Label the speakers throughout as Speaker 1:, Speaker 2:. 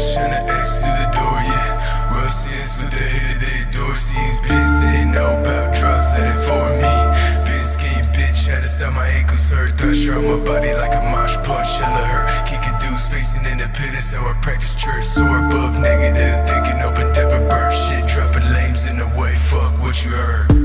Speaker 1: friends the ask through the door, yeah. Rough scenes with the hit of their door scenes. Been saying no about drugs, set it for me. Been skating, bitch, had to stop my ankles hurt. Thruster on my body like a mosh punch, shell of. Kicking dudes, facing independence, how I practice church. Soar above negative, thinking open, never birth shit. Dropping lames in the way, fuck what you heard.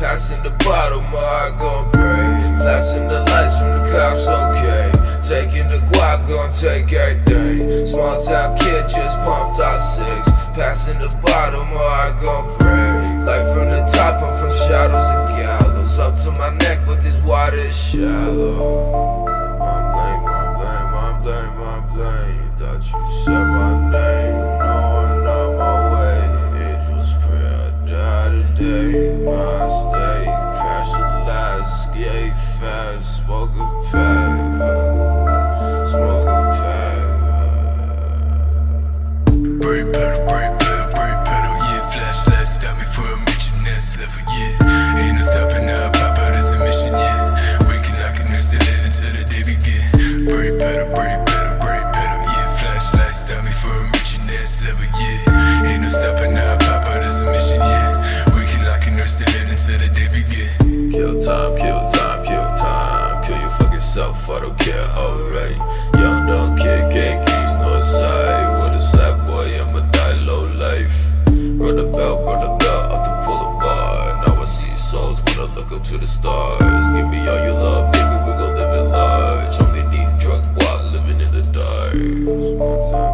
Speaker 2: Passing the bottle, my heart gon' break. Flashing the lights from the cops, okay. Taking the guap, gon' take everything. Small town kid just pumped out six. Passing the bottle, my heart gon' break. Light from the top, I'm from shadows smoke a pack, smoke a pack.
Speaker 1: Brake pedal,
Speaker 2: Fucking I don't care, alright. Young kid, can't keep no side. With a slap boy, I'ma die low life. Run the belt, run the belt, off the pull a bar. Now I see souls when I look up to the stars. Give me all your love, baby, we gon' live it large. Only need drug while living in the dark.